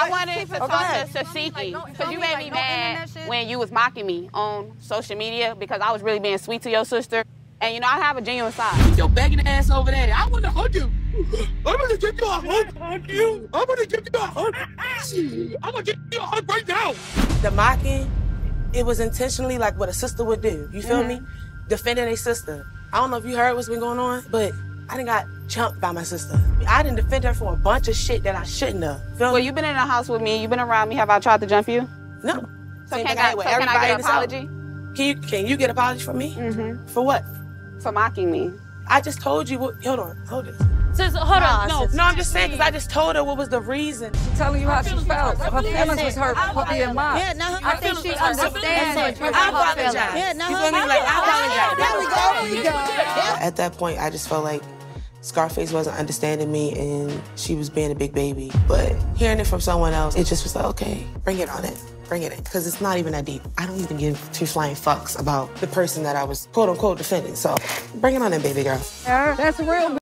I wanted to Oh, go talk ahead. to Tesehki because you made me mad when you was mocking me on social media because I was really being sweet to your sister. And you know, I have a genuine side. Your begging ass over there. I want to hug you. I'm gonna give you a hug. Hug you. I'm gonna give you a hug. I'm gonna give you a hug right now. The mocking, it was intentionally like what a sister would do. You feel me? Mm-hmm. Defending a sister. I don't know if you heard what's been going on, but I didn't got chumped by my sister. I didn't defend her for a bunch of shit that I shouldn't have. Feel Well, you've been in the house with me. You've been around me. Have I tried to jump you? No. So Same can thing I, I with so can I everybody get in an this house. apology Can you can you get an apology from me? Mm-hmm. For what? for mocking me? I just told you what. Hold on, hold it. Sis, hold on. No, No, I'm just saying because I just told her what was the reason. She's telling you how she felt. Her feelings was hurt for being mocked. Yeah, no, I think she understands what you're I her feelings. apologize. Yeah, no, you feel me? Like I apologize. There we go. There we go. At that point, I just felt like Scarface wasn't understanding me and she was being a big baby. But hearing it from someone else, it just was like, okay, bring it on it. Bring it in. Because it's not even that deep. I don't even give two flying fucks about the person that I was quote unquote defending. So bring it on in, baby girl. That's real